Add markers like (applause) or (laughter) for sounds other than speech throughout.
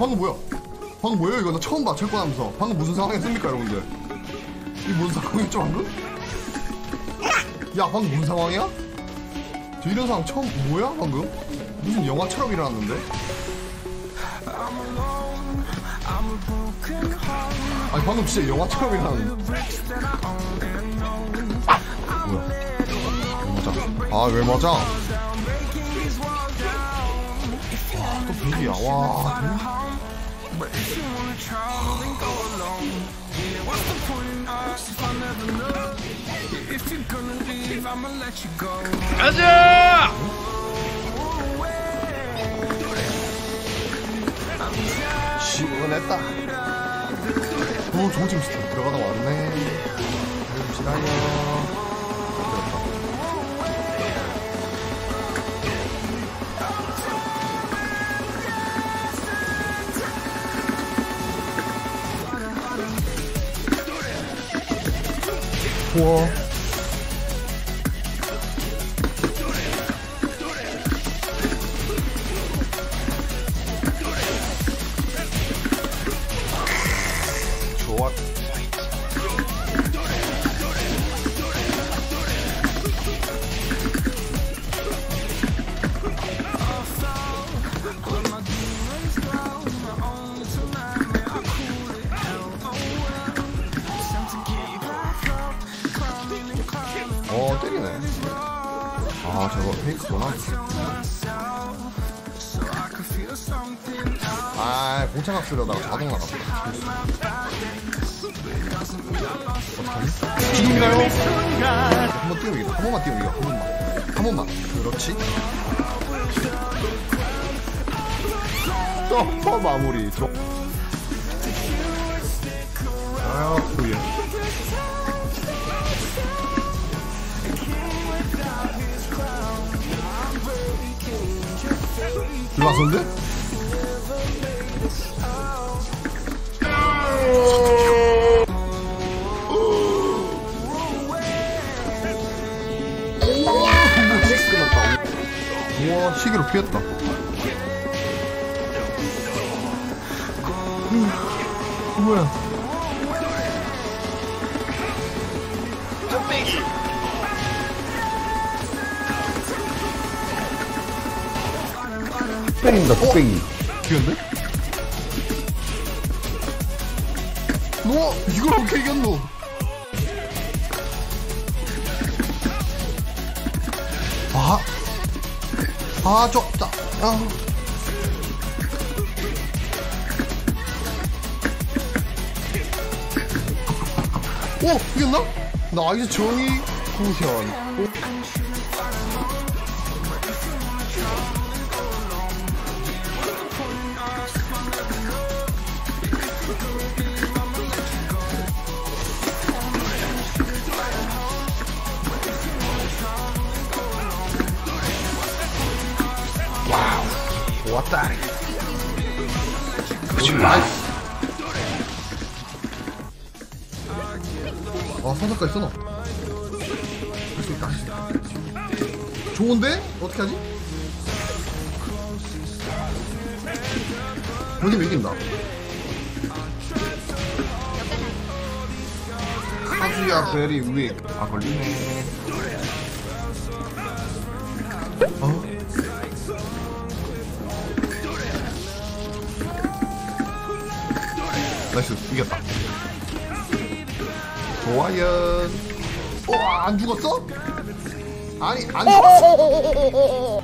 방금 뭐야? 방금 뭐예요 이거 나 처음 봐 철권 하면서 방금 무슨 상황이었습니까 여러분들? 이 무슨 상황이었죠 방금? 야 방금 무슨 상황이야? 저 이런 상황 처음 뭐야 방금? 무슨 영화처럼 일어났는데? 아니 방금 진짜 영화처럼 일어났는데 뭐야 왜 맞아 아왜 맞아 와또 벽이야 와 벽- 가자! 시원했다 오 좋은 짐 들어가다 왔네 해봅시다요 우 아 저거 페이크구나. 아 공차각 쓰려다가 자동 나갔다? 지금인가요? 한번 띄워보기다. 한 번만 띄워보기다. 한 번만. 한 번만. 그렇지. 또 마무리. 아유 그게 들어왔었는데? 끝났다. 우와, 시계로 피했다. 음, 뭐야? 뚝배기입니다, 뚝배기. 귀여운데? 너 이걸 어떻게 이겼노? 아, 아, 저, 자, 아. 오, 이겼나? 나이스 정의 구현. 아, 선사까지 써놔. 할 수 있다, 할 수 있다. 좋은데? 어떻게 하지? 여기면 이긴다. 카즈야 베리 윅. 아, 걸리네. 어? 나이스 이겼다 좋아요 우와 안 죽었어? 아니 안 (laughs) 죽었어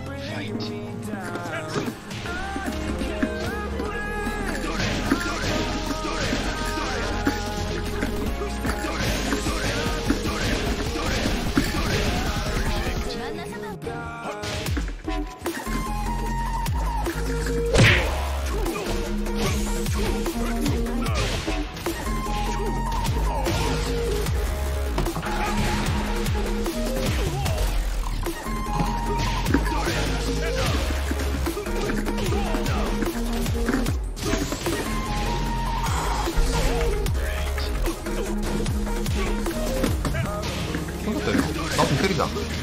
you go.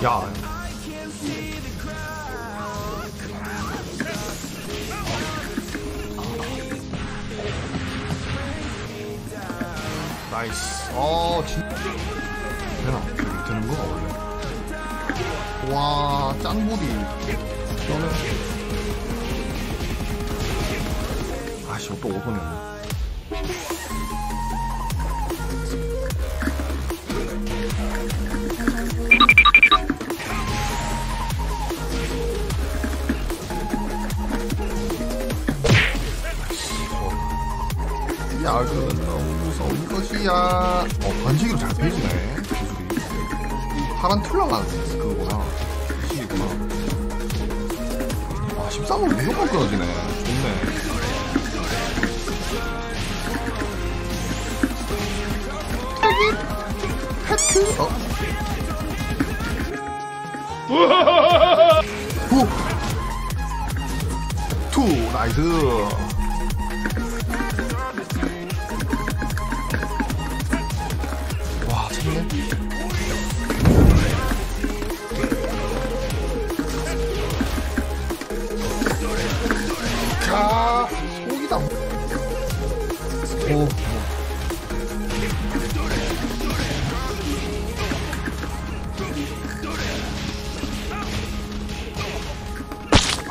Yeah. 나이스. 어, 진. 되나? 되는 거야, 원래. 와, 짱보디. 저는. 아씨, 또 오선이었네. 것이야. 어, 반칙으로 잘 빼지네, 기술이. 타란툴라라는 그거구나. 시기구나. 와, 13번 무조건 끊어지네. 좋네. 하트! 어? 후! 투! 나이스!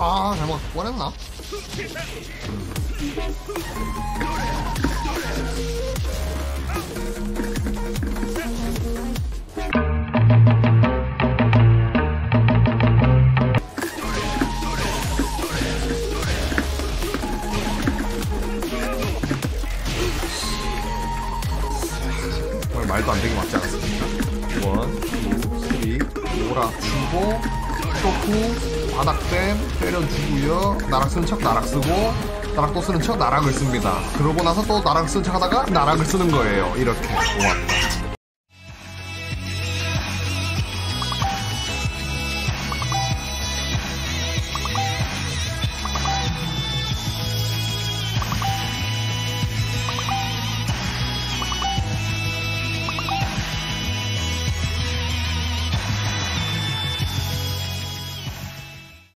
아, 잘못? 정말 말도 안 되게 맞지 않았습니까? 원, 투, 쓰리, 몰아주고, 쇼프, 바닥댐, 때려주고요. 나락 쓰는 척 나락 쓰고, 나락 또 쓰는 척 나락을 씁니다. 그러고 나서 또 나락 쓰는 척 하다가 나락을 쓰는 거예요. 이렇게. 고맙다.